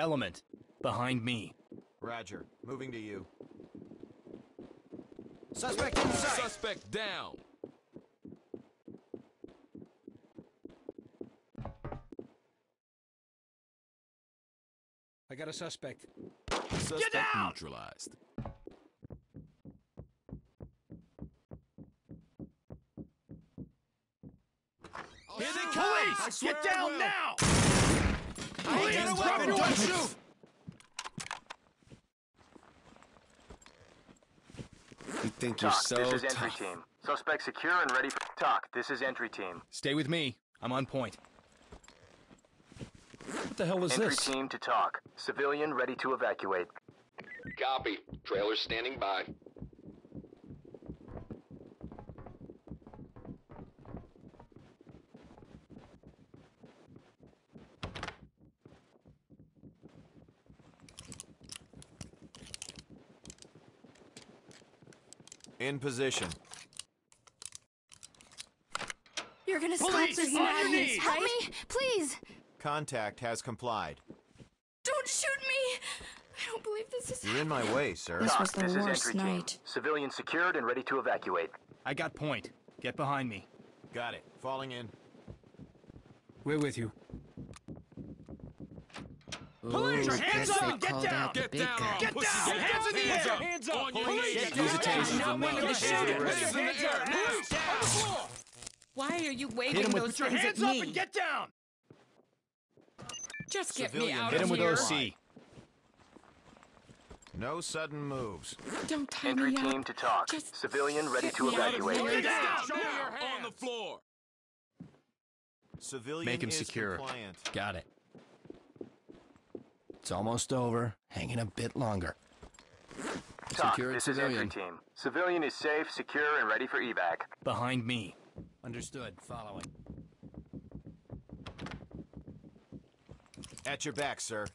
Element, behind me. Roger. Moving to you. Suspect in sight! Suspect down. I got a suspect. Suspect down! neutralized. Here they come! Police! Get down now! Police, Get a weapon! Don't shoot! You think you're TOC, so this is entry tough. team. Suspect secure and ready for talk. This is entry team. Stay with me. I'm on point. What the hell is entry this? Entry team to TOC. Civilian ready to evacuate. Copy. Trailer standing by. In position. You're gonna Police, stop this madness, right? Help me, please. Contact has complied. Don't shoot me! I don't believe this is You're in my way, sir. This was the this worst is night. team. Civilian secured and ready to evacuate. I got point. Get behind me. Got it. Falling in. We're with you. Police, Ooh, hands up they and get called down. out the Get big down guy. or Get pussy. down! Hands in the Hands air! up. Hands up! On your Police! knees. Get Use a down! taser Not for me. willing to Taser shoot it! ready. Hands in the air! Police, down on the floor! Why are you Hit waving him with those put your things hands at up me? and get down! Just get me Civilian out Hit of him with here. OC. No sudden moves. Don't tie Entry me up. team to TOC. Just Civilian ready get to me out of evacuate. here. Get down! Show me your now! hands. On the floor. Civilian Make him is secure. compliant. Got it. It's almost over. Hang Hanging a bit longer. TOC, Secured this is entry civilian. team. Civilian is safe, secure, and ready for evac. Behind me. Understood. Following. At your back, sir.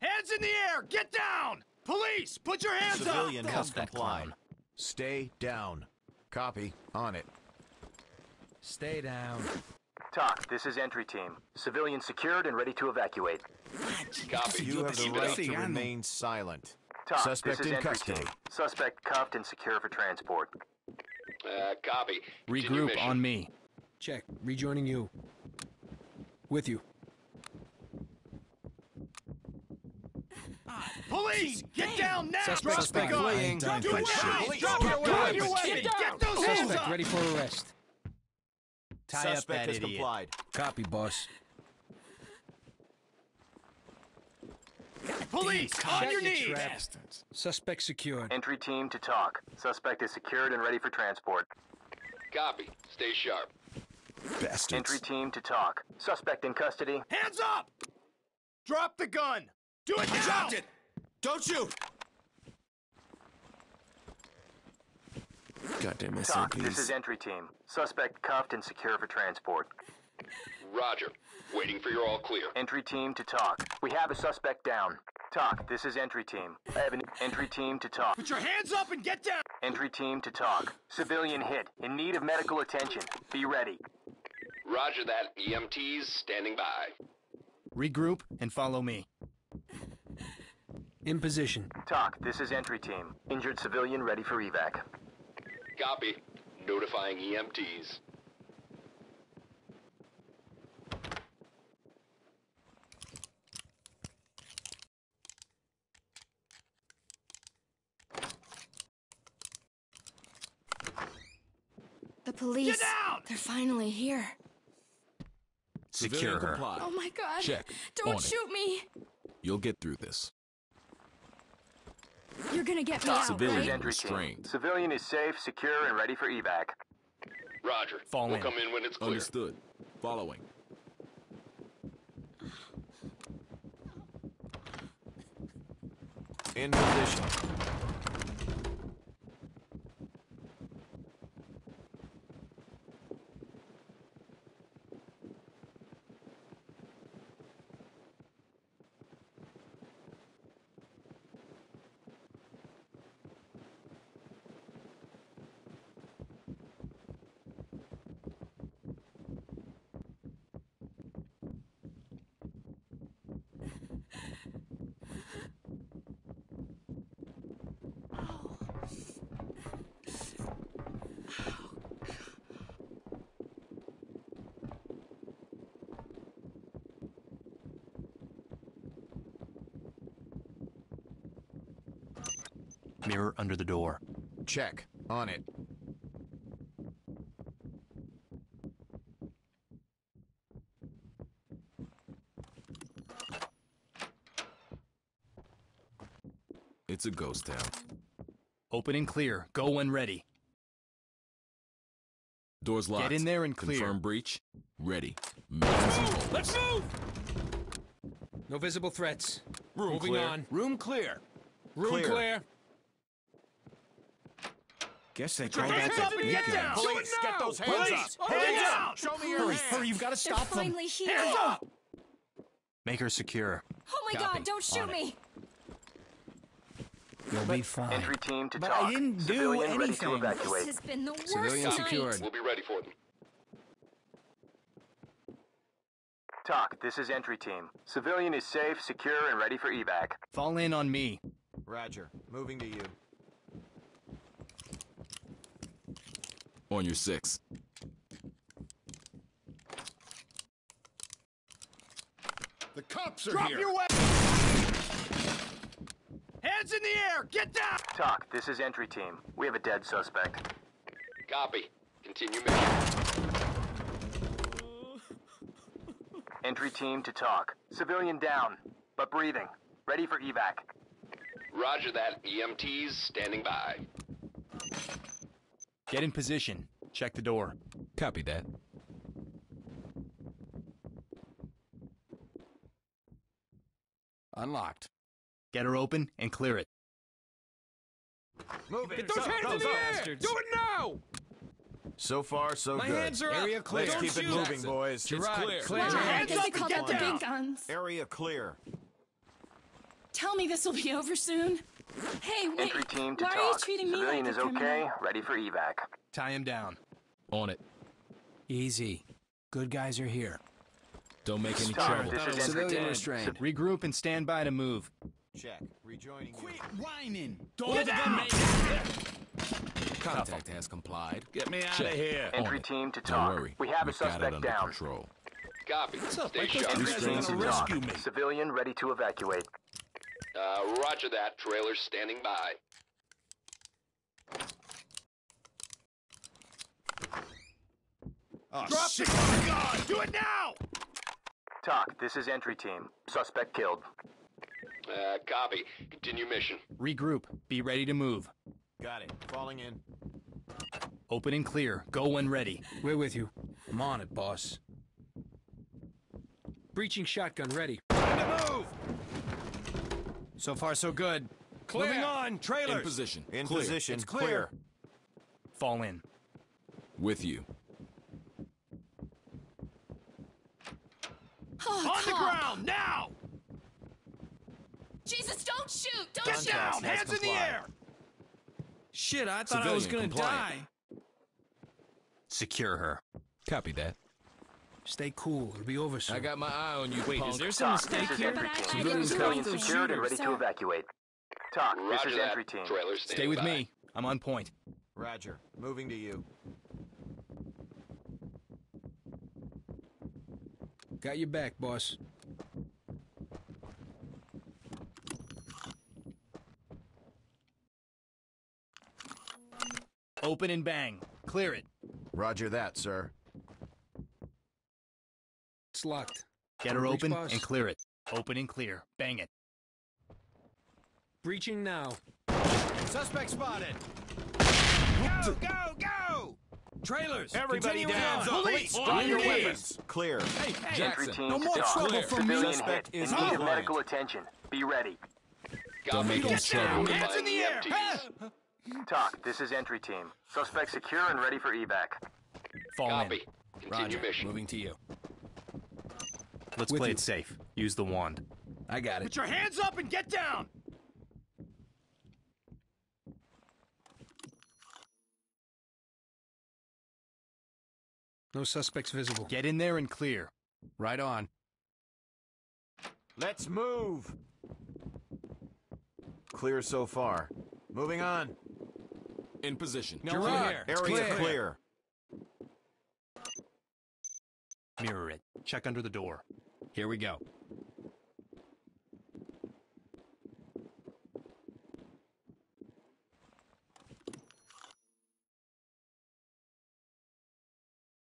Hands in the air! Get down! Police, put your hands Civilian up! has Cuff that complied. Stay down. Copy. On it. Stay down. TOC, this is entry team. Civilian secured and ready to evacuate. Copy. You have the Keep it right to remain silent. TOC, Suspect this is in entry custody. team. Suspect cuffed and secure for transport. Uh, copy. Regroup on me. Check. Rejoining you. With you. Police, get down now! Suspect Drop the gun! I Drop your for weapon! shit. Drop your Drop weapon! your Get weapon. Get those hands Suspect up! ready for arrest. Tie Suspect has idiot. complied. Copy, boss. Police, on your knees! Bastards. Suspect secured. Entry team to TOC. Suspect is secured and ready for transport. Copy. Stay sharp. Bastards. Entry team to TOC. Suspect in custody. Hands up! Drop the gun! Do it now! Dropped it! Don't shoot! Goddamn TOC, this is entry team. Suspect cuffed and secure for transport. Roger. Waiting for your all clear. Entry team to TOC. We have a suspect down. TOC, this is entry team. I have an entry team to TOC. Put your hands up and get down! Entry team to TOC. Civilian hit. In need of medical attention. Be ready. Roger that. EMTs standing by. Regroup and follow me. In position. TOC, this is entry team. Injured civilian ready for evac. Copy. Notifying EMTs. The police. Get down! They're finally here. Secure Civilian her. complied. Oh my god. Check. Don't On it. shoot me. You'll get through this. You're gonna get me out, Civilian this is right? restrained. Civilian is safe, secure, and ready for evac. Roger. Fall we'll in. come in when it's clear. Understood. Following. In position. Mirror under the door. Check. On it. It's a ghost town. Open and clear. Go when ready. Doors locked. Get in there and clear. Confirm breach. Ready. Emergency roll. Let's move! No visible threats. Room Moving clear. on. Room clear. Room Clear. clear. Guess they Your called hands that up the and get beacon. down! Police, get those hands Police! up! Hands Hands down! up! Show me your Hurry, hands! hurry, you've got to They're stop them. finally here. Hands up! Make her secure. Oh my Copy. god, don't shoot On it. me! You'll be fine. Entry team to But I didn't do Civilian ready to evacuate. This has been the worst Civilian night. secured. We'll be ready for them. TOC, this is entry team. Civilian is safe, secure, and ready for evac. Fall in on me. Roger. Moving to you. On your six. The cops are Drop your weapon! Hands in the air! Get down! TOC, this is entry team. We have a dead suspect. Copy. Continue mission. Entry team to TOC. Civilian down, but breathing. Ready for evac. Roger that. EMTs standing by. Get in position. Check the door. Copy that. Unlocked. Get her open and clear it. Move it. Get those hands go, in the go. air! Do it now! So far, so My good. hands are Area up. clear. Let's Don't keep it moving, boys. It's clear. Clear. Put your hands up and get out the big guns. Area clear. Tell me this will be over soon. Hey, wait. Entry team to Why TOC. are you treating me Civilian like is a okay, ready for evac. Tie him down. On it. Easy. Good guys are here. Don't make any TOC, trouble. this is entry Civilian team. restrained. Regroup and stand by to move. Check. Rejoining you. whining. Get down! Contact has complied. Get me out Check. here. Entry it. team to Don't TOC. worry. We have a We've got it suspect down. control. Copy. Stay I thought sharp. you Entry team to gonna TOC. rescue me. Civilian ready to evacuate. Uh, roger that. Trailer standing by. Oh, Drop shit. it! Oh, God! Do it now! TOC, this is entry team. Suspect killed. Uh, copy. Continue mission. Regroup. Be ready to move. Got it. Falling in. Open and clear. Go when ready. We're with you. I'm on it, boss. Breaching shotgun ready. Time to move! So far, so good. Moving on. Trailers. In position. In Clear. position. It's clear. Fall in. With you. Oh, On the ground, now! Jesus, don't shoot! Don't Get shoot! down! has Hands in the air! Shit, I thought I was gonna compliant. die. Secure her. Copy that. Stay cool. It'll be over soon. I got my eye on you, Wait, punk. is there some TOC, mistake here? entry But I- team. I Civilian didn't do civilian anything. secured and Shooter, ready to evacuate. TOC, this Roger is that. entry team. Trailer standing Stay with by. me. I'm on point. Roger. Moving to you. Got your back, boss. Open and bang. Clear it. Roger that, sir. It's locked. Get her Breach, open boss. and clear it. Open and clear. Bang it. Breaching now. Suspect spotted. Go, go, go! Trailers. Everybody Continue down. hands. Police, Drop on your your weapons. Clear. Hey, hey, Jackson. no more talk. trouble from me. Civilian Suspect hit. is need medical attention. Be ready. Don't make any down! trouble. Hands in the air! EMTs. TOC, this is entry team. Suspect secure and ready for evac. Fall Copy. in. Continue Roger. mission. Moving to you. Let's With play you. it safe. Use the wand. I got it. Put your hands up and get down! No suspects visible. Get in there and clear. Right on. Let's move. Clear so far. Moving on. In position. No Gerard, clear. Area clear. clear. Mirror it. Check under the door. Here we go.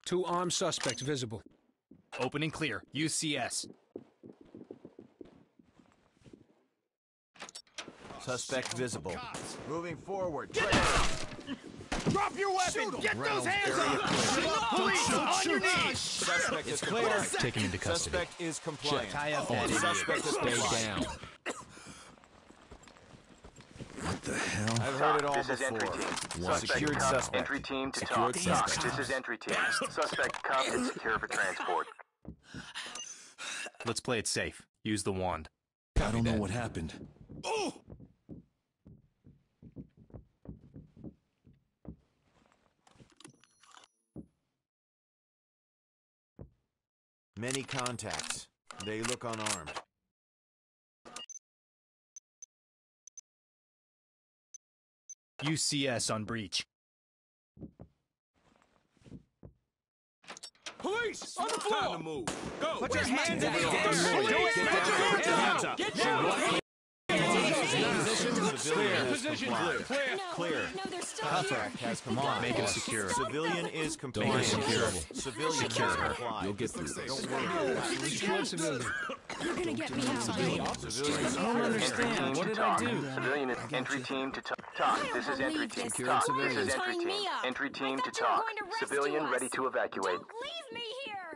Two armed suspects visible. Open and clear. UCS. Suspect visible. Moving forward. Drop your weapon! Get Round those hands up! Police, on your knees! Suspect is clear. Take him into custody. Suspect is compliant. Tie up oh, that idiot. Suspect is Stay compliant. down. What the hell? I've heard it all this is entry before. team. One. Suspect Secured cuffed. suspect. Entry team to Secured TOC. TOC. suspect. This is entry team. Suspect cuffed and secure for transport. Let's play it safe. Use the wand. I don't know what happened. Oh! Many contacts. They look unarmed. UCS on breach. Police, on the floor! Time to move. Go. Put your hands in the air! Civilian is compliant. clear. No, Clear. no, they're still Contract here. has compliant. Make him secure. Civilian is Don't compliant. get secure. Civilian Secure her. compliant. You'll get through this. Secure civilian. You're gonna get me out. Civilian is Entry team What did I do? Civilian is entry team to TOC. TOC. This is entry team. TOC. This is entry team. Entry team to thought you were TOC. going to rescue Civilian ready to evacuate. Don't leave me here.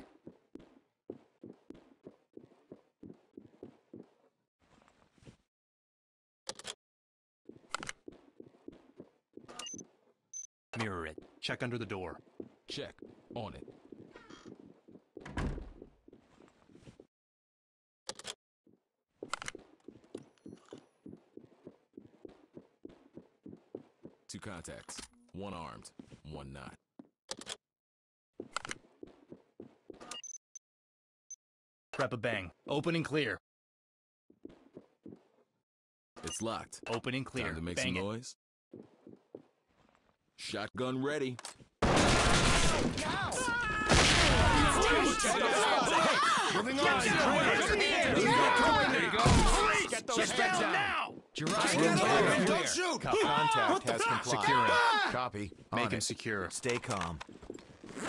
Mirror it. Check under the door. Check. On it. Two contacts. One armed, one not. Prep a bang. Open and clear. It's locked. Open and clear. Time to make bang some it. noise. Shotgun ready. Moving on. Hands in the air! Police, get down now! Don't shoot! Contact has compliant. Copy. Make him secure. Stay calm.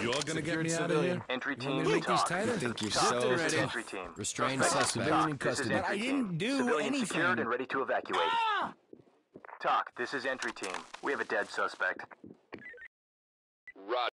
You're gonna Secured civilian. Entry Want team me to to make these TOC. tighter? Think you're TOC. so This is entry team. Restrained Suspect suspect. Civilian in custody. entry I didn't do Civilian anything. secured and ready to evacuate. Ah! TOC. This is entry team. We have a dead suspect. Roger.